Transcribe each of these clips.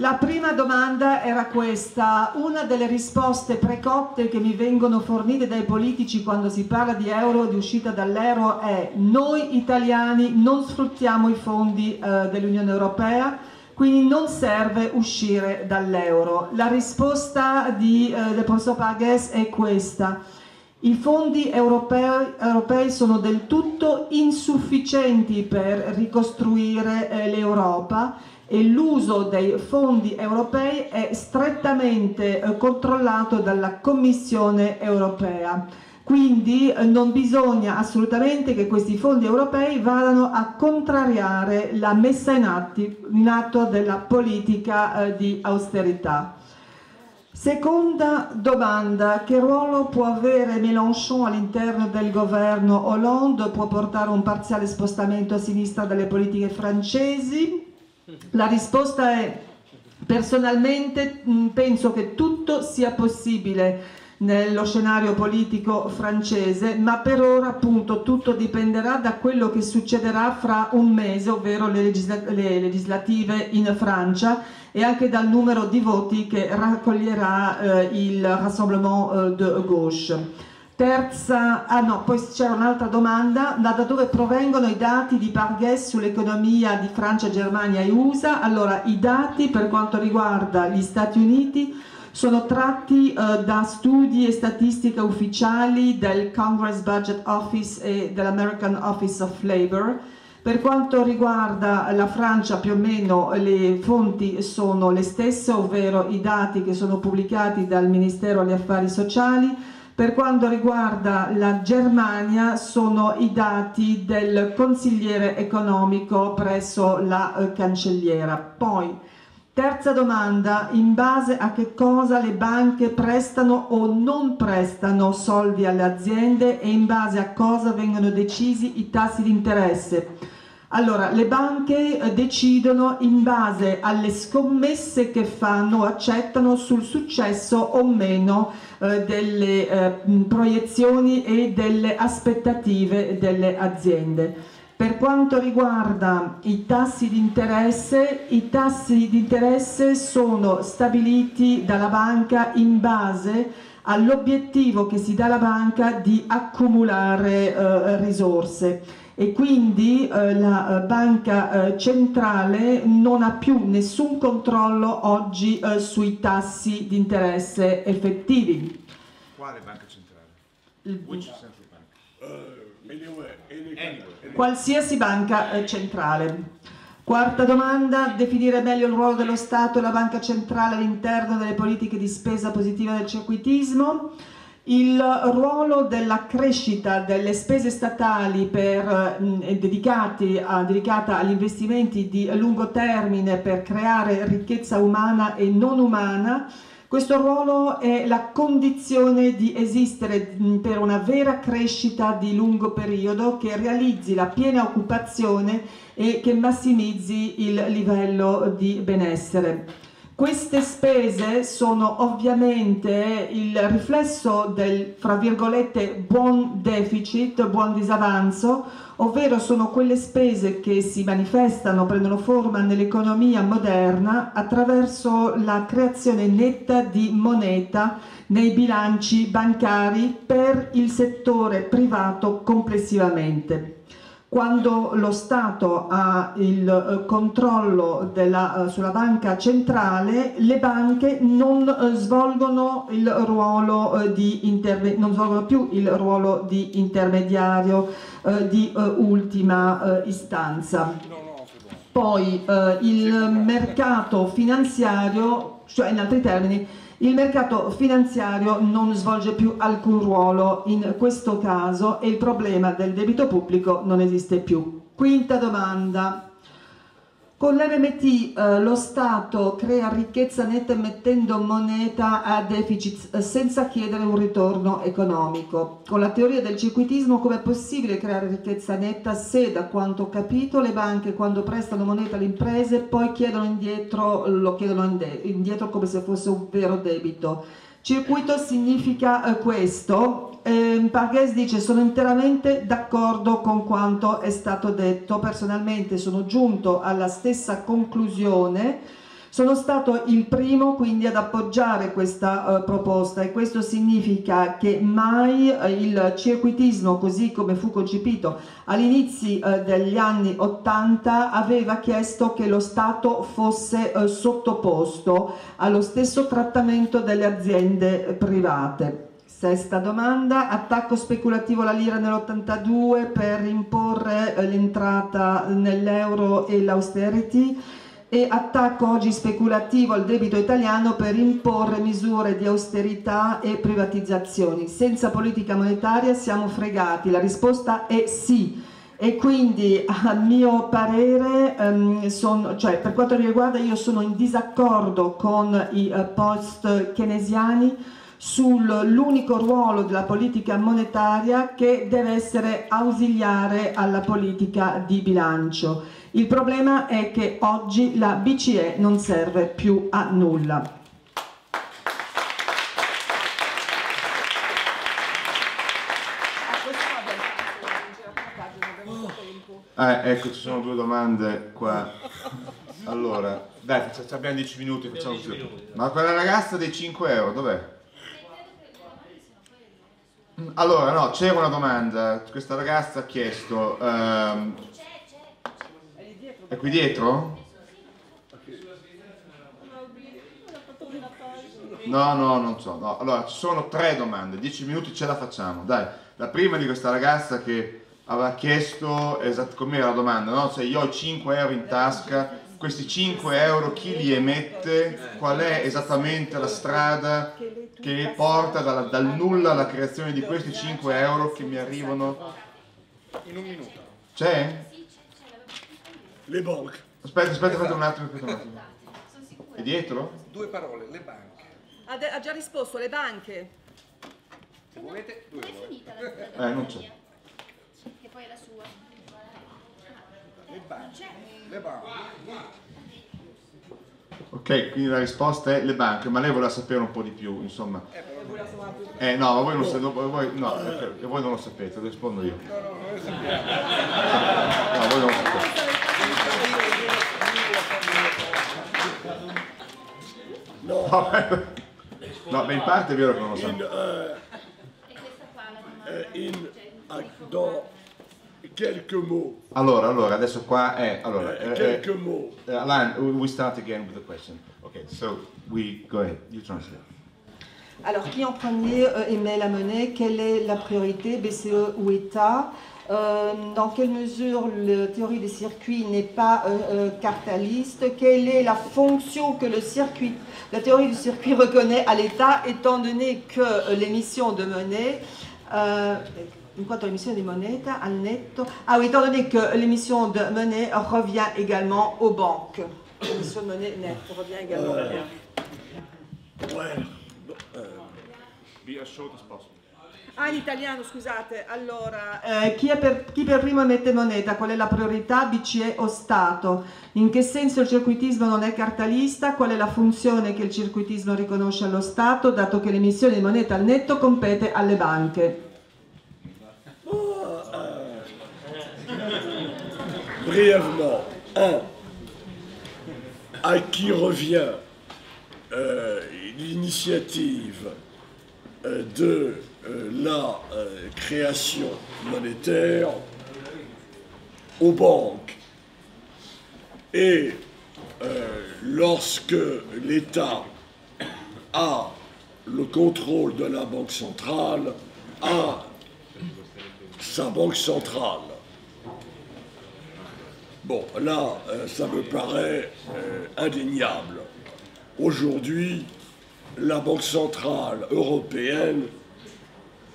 La prima domanda era questa, una delle risposte precotte che mi vengono fornite dai politici quando si parla di euro, di uscita dall'euro è noi italiani non sfruttiamo i fondi eh, dell'Unione Europea, quindi non serve uscire dall'euro. La risposta di, eh, del professor Pages è questa. I fondi europei, europei, sono del tutto insufficienti per ricostruire eh, l'Europa e l'uso dei fondi europei è strettamente eh, controllato dalla Commissione europea. Quindi eh, non bisogna assolutamente che questi fondi europei vadano a contrariare la messa in, atto della politica eh, di austerità. Seconda domanda, che ruolo può avere Mélenchon all'interno del governo Hollande? Può portare un parziale spostamento a sinistra delle politiche francesi? La risposta è personalmente mm, penso che tutto sia possibile nello scenario politico francese, ma per ora appunto tutto dipenderà da quello che succederà fra un mese, ovvero le, legisla le legislative in Francia e anche dal numero di voti che raccoglierà eh, il Rassemblement eh, de Gauche. Terza, ah no, poi c'era un'altra domanda, da dove provengono i dati di Pargues sull'economia di Francia, Germania e USA? Allora, i dati per quanto riguarda gli Stati Uniti sono tratti eh, da studi e statistiche ufficiali del Congress Budget Office e dell'American Office of Labor. Per quanto riguarda la Francia più o meno le fonti sono le stesse, ovvero i dati che sono pubblicati dal Ministero degli Affari Sociali, per quanto riguarda la Germania sono i dati del consigliere economico presso la eh, cancelliera. Poi, terza domanda, in base a che cosa le banche prestano o non prestano soldi alle aziende e in base a cosa vengono decisi i tassi di interesse? Allora, le banche eh, decidono in base alle scommesse che fanno, accettano sul successo o meno eh, delle eh, proiezioni e delle aspettative delle aziende. Per quanto riguarda i tassi di interesse, i tassi di interesse sono stabiliti dalla banca in base all'obiettivo che si dà alla banca di accumulare eh, risorse e quindi eh, la eh, banca eh, centrale non ha più nessun controllo oggi eh, sui tassi di interesse effettivi. Quale banca centrale? Which central bank? Uh, anywhere, anywhere. Qualsiasi banca eh, centrale. Quarta domanda, definire meglio il ruolo dello Stato e la banca centrale all'interno delle politiche di spesa positiva del circuitismo il ruolo della crescita delle spese statali per, mh, a, dedicata agli investimenti di lungo termine per creare ricchezza umana e non umana, questo ruolo è la condizione di esistere per una vera crescita di lungo periodo che realizzi la piena occupazione e che massimizzi il livello di benessere. Queste spese sono ovviamente il riflesso del, fra virgolette, buon deficit, buon disavanzo, ovvero sono quelle spese che si manifestano, prendono forma nell'economia moderna attraverso la creazione netta di moneta nei bilanci bancari per il settore privato complessivamente quando lo Stato ha il eh, controllo della, eh, sulla banca centrale, le banche non eh, svolgono, non svolgono più il ruolo di intermediario di ultima istanza. Poi il mercato finanziario, cioè in altri termini, il mercato finanziario non svolge più alcun ruolo in questo caso e il problema del debito pubblico non esiste più. Quinta domanda. Con l'MMT eh, lo Stato crea ricchezza netta mettendo moneta a deficit eh, senza chiedere un ritorno economico. Con la teoria del circuitismo come è possibile creare ricchezza netta se, da quanto ho capito, le banche quando prestano moneta alle imprese poi chiedono indietro, lo chiedono indietro come se fosse un vero debito? Circuito significa eh, questo, eh, Parghese dice sono interamente d'accordo con quanto è stato detto, personalmente sono giunto alla stessa conclusione, Sono stato il primo quindi ad appoggiare questa uh, proposta e questo significa che mai uh, il circuitismo così come fu concepito all'inizio uh, degli anni 80 aveva chiesto che lo Stato fosse sottoposto allo stesso trattamento delle aziende private. Sesta domanda, attacco speculativo alla lira nell'82 per imporre l'entrata nell'euro e l'austerity. E attacco oggi speculativo al debito italiano per imporre misure di austerità e privatizzazioni. Senza politica monetaria siamo fregati, la risposta è sì. E quindi a mio parere um, son, cioè, per quanto mi riguarda io sono in disaccordo con i uh, post keynesiani sull'unico ruolo della politica monetaria che deve essere ausiliare alla politica di bilancio il problema è che oggi la BCE non serve più a nulla. Eh, ecco, ci sono due domande qua. Allora, dai, abbiamo 10 minuti, facciamo così. Ma quella ragazza dei 5 euro, dov'è? Allora, no, c'era una domanda. Questa ragazza ha chiesto... Um, è qui dietro? No, no, non so. No. Allora, ci sono tre domande, dieci minuti ce la facciamo. Dai, la prima di questa ragazza che aveva chiesto esatto com'era la domanda, no? Cioè io ho 5 euro in tasca, questi 5 euro chi li emette? Qual è esattamente la strada che porta dalla, dal nulla alla creazione di questi 5 euro che mi arrivano? In un minuto. C'è? Le banche. Aspetta, aspetta, aspetta un attimo, aspetta un attimo. È dietro? Due parole, le banche. Ha, de- ha già risposto, le banche. Se volete, due È finita la Eh, non c'è. Che poi è la sua. Le banche. Le banche. Ok, quindi la risposta è le banche, ma lei voleva sapere un po' di più, insomma. Eh no, ma voi non, sapete, voi, no, okay, voi non lo sapete, rispondo io. No, no, lo sappiamo. No, voi non lo sapete. No, No, beh, in parte è vero che non lo in, sanno. euh, E questa qua la domanda. euh, in, ah, dans quelques mots, Allora, allora, adesso qua è... Allora, eh, quelques eh, mots, uh, Alain, we start again with the question. Okay, so we go ahead, you translate. Alors, qui en premier euh, émet la monnaie? Quelle est la priorité, BCE ou État? Euh, Dans quelle mesure la théorie des circuits n'est pas euh, euh, cartaliste Quelle est la fonction que le circuit, la théorie du circuit reconnaît à l'État, étant donné que euh, l'émission de monnaie euh, in quanto l'emissione di moneta al netto. Ah oui, étant donné que l'émission de monnaie revient également aux banques. L'émission de monnaie nette revient également aux banques. ouais, euh, Be as short as possible. Ah, in italiano, scusate. Allora, eh, chi, è per, chi per primo emette moneta? Qual è la priorità? BCE o Stato? In che senso il circuitismo non è cartalista? Qual è la funzione che il circuitismo riconosce allo Stato, dato che l'emissione di moneta al netto compete alle banche? Brièvement, un, à qui revient euh, l'initiative euh, de euh, la création monétaire aux banques et lorsque l'État a le contrôle de la banque centrale, a sa banque centrale. Bon, là, euh, ça me paraît euh, indéniable. Aujourd'hui, la Banque centrale européenne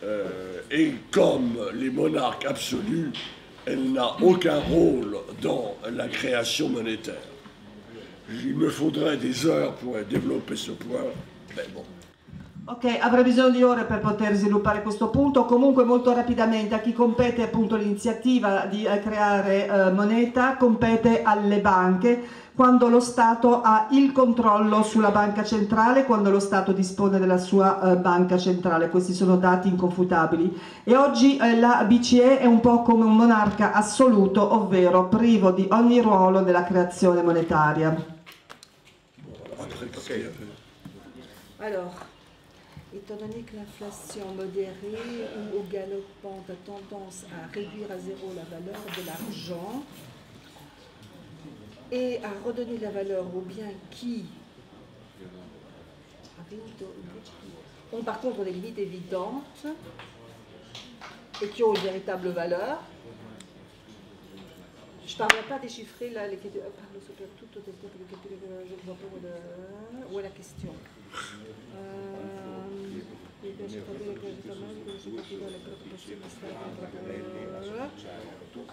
euh, est comme les monarques absolus, elle n'a aucun rôle dans la création monétaire. Il me faudrait des heures pour développer ce point, mais bon. Ok, avrei bisogno di ore per poter sviluppare questo punto, comunque molto rapidamente a chi compete appunto l'iniziativa di eh, creare eh, moneta, compete alle banche quando lo Stato ha il controllo sulla banca centrale, quando lo Stato dispone della sua eh, banca centrale, questi sono dati inconfutabili. E oggi eh, la BCE è un po' come un monarca assoluto, ovvero privo di ogni ruolo nella creazione monetaria. ce qu'il y avait. Alors, étant donné que l'inflation modérée ou galopante a tendance à réduire à zéro la valeur de l'argent et à redonner la valeur aux biens qui ont par contre des limites évidentes et qui ont une véritable valeur, je ne parviens pas à déchiffrer là, les vois pas où est la question? Ehm, esattamente come si capiva le preoccupazioni statali.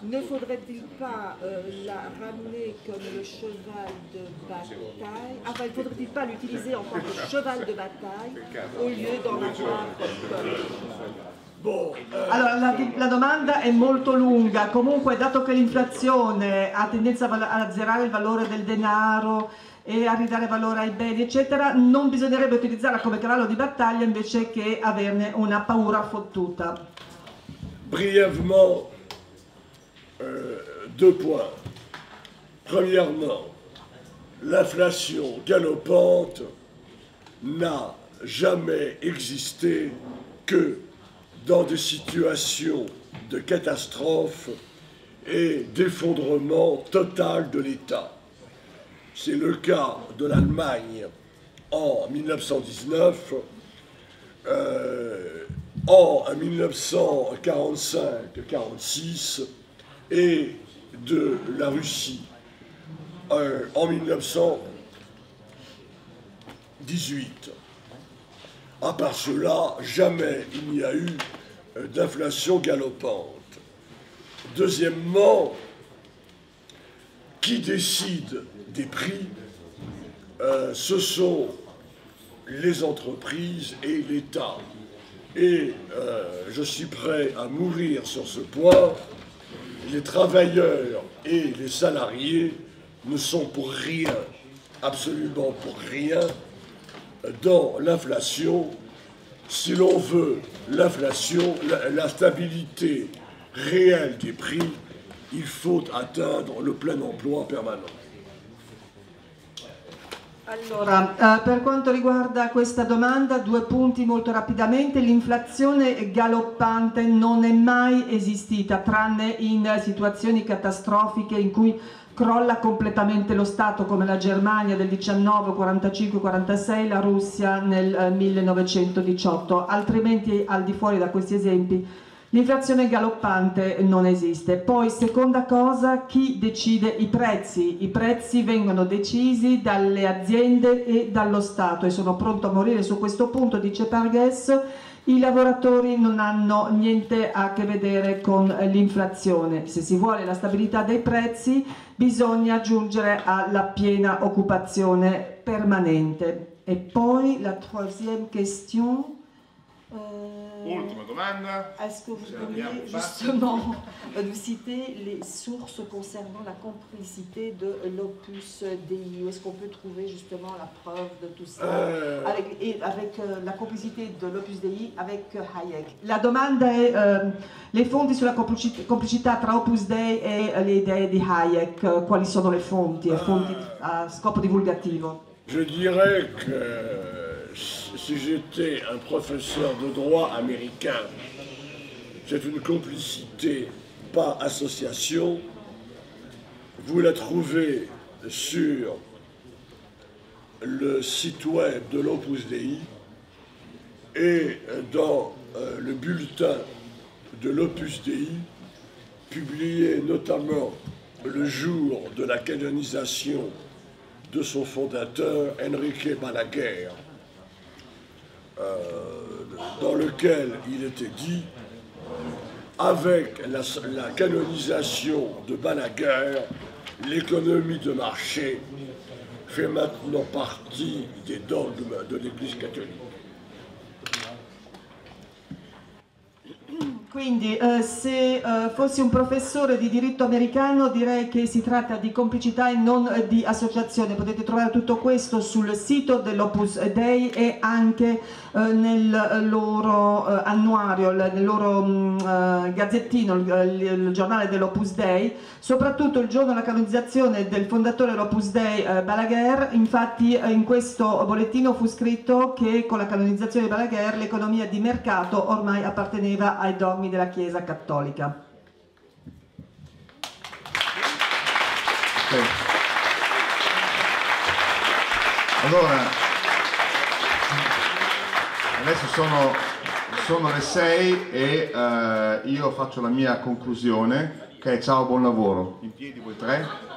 Ne faudrait-il pas euh, la ramener comme le cheval de bataille Enfin, ne faudrait-il pas l'utiliser en tant que cheval de bataille au lieu d'en avoir comme Allora, la, la domanda è molto lunga, comunque dato che l'inflazione ha tendenza a azzerare il valore del denaro e a ridare valore ai beni, eccetera, non bisognerebbe utilizzarla come cavallo di battaglia invece che averne una paura fottuta. brièvement, euh, deux points. Premièrement, l'inflation galopante n'a jamais existé que dans des situations de catastrophe et d'effondrement total de l'État. C'est le cas de l'Allemagne en 1919, euh, en 1945-46 et de la Russie euh, en 1918. À part cela, jamais il n'y a eu euh, d'inflation galopante. Deuxièmement, qui décide des prix Euh, Ce sont les entreprises et l'État. Et euh, je suis prêt à mourir sur ce point. Les travailleurs et les salariés ne sont pour rien, absolument pour rien, dans l'inflation. Si l'on veut l'inflation, la, la stabilité réelle des prix, il faut atteindre le plein emploi permanent. Allora, eh, per quanto riguarda questa domanda, due punti molto rapidamente. L'inflazione galoppante non è mai esistita, tranne in situazioni catastrofiche in cui crolla completamente lo Stato, come la Germania del 19, 45, 46, la Russia nel eh, 1918. Altrimenti, al di fuori da questi esempi, L'inflazione galoppante non esiste. Poi, seconda cosa, chi decide i prezzi? I prezzi vengono decisi dalle aziende e dallo Stato e sono pronto a morire su questo punto, dice Parges. I lavoratori non hanno niente a che vedere con l'inflazione. Se si vuole la stabilità dei prezzi, bisogna giungere alla piena occupazione permanente. E poi la troisième question. Euh, Ultima domanda. Est-ce que vous pourriez justement nous citer les sources concernant la complicité de l'Opus DI Où est-ce qu'on peut trouver justement la preuve de tout ça? Euh. avec, et avec euh, la complicité de l'Opus DI avec euh, Hayek La domanda è ehm, le fonti sulla complici- complicità tra Opus Dei e le idee di Hayek, quali sono le fonti, fonti a scopo divulgativo? Je dirais que si j'étais un professeur de droit américain, c'est une complicité, pas association. Vous la trouvez sur le site web de l'Opus Dei et dans euh, le bulletin de l'Opus Dei, publié notamment le jour de la canonisation de son fondateur, Enrique Balaguer, dans lequel il était dit avec la, la canonisation de Balaguer, l'économie de marché fait maintenant partie des dogmes de l'Église catholique. Quindi eh, se eh, fossi un professore di diritto americano direi che si tratta di complicità e non eh, di associazione. Potete trovare tutto questo sul sito dell'Opus Dei e anche eh, nel loro eh, annuario, nel loro mh, eh, gazzettino, il, il giornale dell'Opus Dei, soprattutto il giorno della canonizzazione del fondatore dell'Opus Dei Balaguer. Infatti in questo bollettino fu scritto che con la canonizzazione di Balaguer l'economia di mercato ormai apparteneva ai dogmi della Chiesa Cattolica. Allora, adesso sono, sono le 6 e eh, io faccio la mia conclusione. Ok, ciao, buon lavoro. In piedi voi tre.